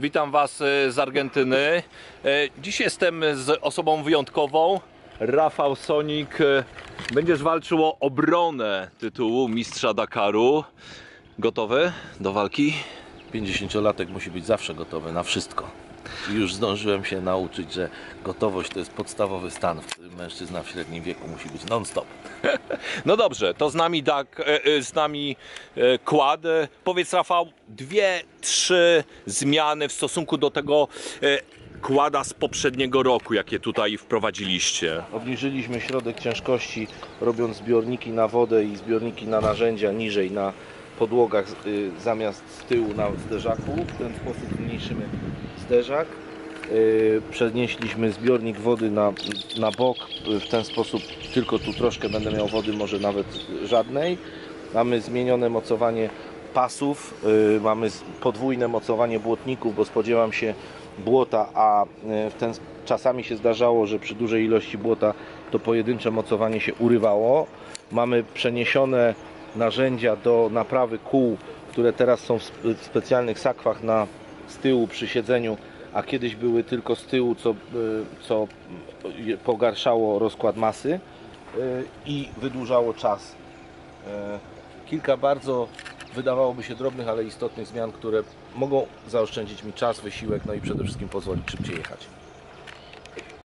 Witam Was e, z Argentyny. E, Dziś jestem z osobą wyjątkową. Rafał Sonik. e, Będziesz walczył o obronę tytułu mistrza Dakaru. Gotowy do walki? 50-latek musi być zawsze gotowy na wszystko. I już zdążyłem się nauczyć, że gotowość to jest podstawowy stan, w którym mężczyzna w średnim wieku musi być non-stop. No dobrze, to z nami Dak, e, e, z nami e, Kład. Powiedz Rafał, dwie, trzy zmiany w stosunku do tego kłada z poprzedniego roku, jakie tutaj wprowadziliście. Obniżyliśmy środek ciężkości, robiąc zbiorniki na wodę i zbiorniki na narzędzia niżej na podłogach y, zamiast z tyłu na zderzaku. W ten sposób zmniejszymy zderzak. Y, Przenieśliśmy zbiornik wody na, na bok. W ten sposób tylko tu troszkę będę miał wody, może nawet żadnej. Mamy zmienione mocowanie pasów, y, mamy podwójne mocowanie błotników, bo spodziewam się błota, a w ten czasami się zdarzało, że przy dużej ilości błota to pojedyncze mocowanie się urywało. Mamy przeniesione narzędzia do naprawy kół, które teraz są w sp- w specjalnych sakwach na, z tyłu przy siedzeniu, a kiedyś były tylko z tyłu, co, y, co y, pogarszało rozkład masy y, i wydłużało czas. E, Kilka bardzo wydawałoby się drobnych, ale istotnych zmian, które mogą zaoszczędzić mi czas, wysiłek, no i przede wszystkim pozwolić szybciej jechać.